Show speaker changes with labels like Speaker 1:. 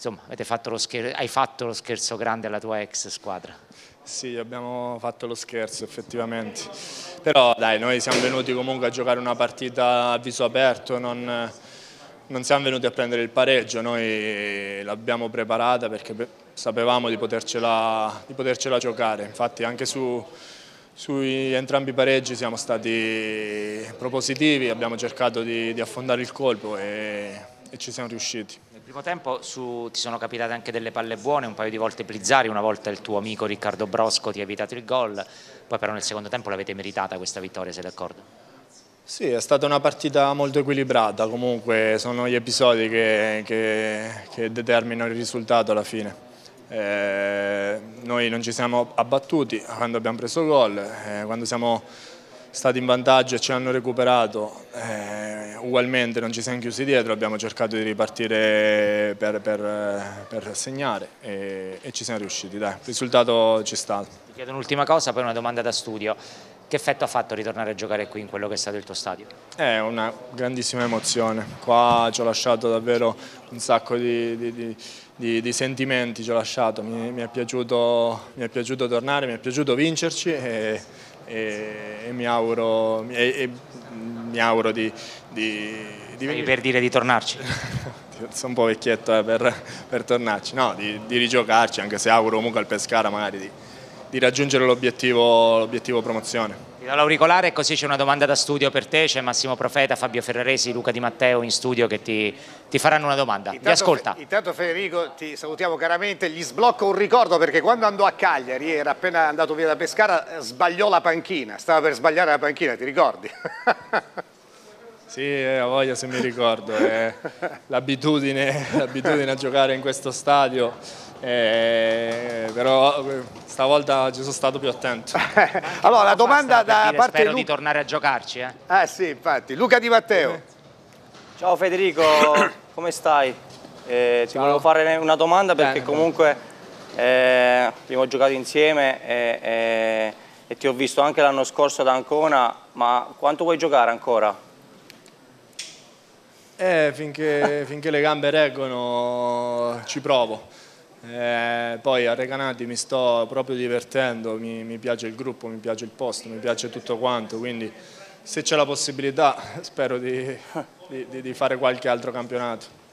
Speaker 1: insomma, fatto hai fatto lo scherzo grande alla tua ex squadra.
Speaker 2: Sì, abbiamo fatto lo scherzo effettivamente, però dai, noi siamo venuti comunque a giocare una partita a viso aperto, non, non siamo venuti a prendere il pareggio, noi l'abbiamo preparata perché sapevamo di potercela, di potercela giocare, infatti anche su, sui entrambi i pareggi siamo stati propositivi, abbiamo cercato di, di affondare il colpo e, e ci siamo riusciti
Speaker 1: primo tempo su, ti sono capitate anche delle palle buone, un paio di volte Plizzari, una volta il tuo amico Riccardo Brosco ti ha evitato il gol, poi però nel secondo tempo l'avete meritata questa vittoria, sei d'accordo?
Speaker 2: Sì, è stata una partita molto equilibrata, comunque sono gli episodi che, che, che determinano il risultato alla fine. Eh, noi non ci siamo abbattuti quando abbiamo preso gol, eh, quando siamo stati in vantaggio e ci hanno recuperato, eh, ugualmente non ci siamo chiusi dietro, abbiamo cercato di ripartire per, per, per segnare e, e, ci siamo riusciti, dai, il risultato ci sta.
Speaker 1: Ti chiedo un'ultima cosa, poi una domanda da studio. Che effetto ha fatto ritornare a giocare qui in quello che è stato il tuo stadio?
Speaker 2: È una grandissima emozione, qua ci ho lasciato davvero un sacco di, di, di, di sentimenti, ci ho lasciato. Mi, mi, è piaciuto, mi, è piaciuto, tornare, mi è piaciuto vincerci e, e, e mi auguro, e, mi auguro di, di,
Speaker 1: di per dire di tornarci?
Speaker 2: Sono un po' vecchietto eh, per, per, tornarci, no, di, di, rigiocarci, anche se auguro comunque al Pescara magari di, di raggiungere l'obiettivo promozione.
Speaker 1: Ti do l'auricolare così c'è una domanda da studio per te, c'è Massimo Profeta, Fabio Ferraresi, Luca Di Matteo in studio che ti, ti faranno una domanda.
Speaker 3: Intanto,
Speaker 1: ti ascolta.
Speaker 3: Intanto Federico ti salutiamo caramente, gli sblocco un ricordo perché quando andò a Cagliari, era appena andato via da Pescara, sbagliò la panchina, stava per sbagliare la panchina, ti ricordi?
Speaker 2: Sì, ho voglia se mi ricordo, l'abitudine a giocare in questo stadio eh, però stavolta ci sono stato più attento.
Speaker 3: allora la domanda da
Speaker 1: dire,
Speaker 3: parte
Speaker 1: spero Lu... di tornare a giocarci. Eh?
Speaker 3: eh sì, infatti. Luca Di Matteo.
Speaker 4: Ciao Federico, come stai? Eh, ti volevo fare una domanda perché bene, comunque eh, abbiamo giocato insieme e, e ti ho visto anche l'anno scorso ad Ancona, ma quanto vuoi giocare ancora?
Speaker 2: Eh, finché, finché le gambe reggono ci provo. Eh, poi a Recanati mi sto proprio divertendo, mi, mi, piace il gruppo, mi piace il posto, mi piace tutto quanto, quindi se c'è la possibilità spero di, di, di fare qualche altro campionato.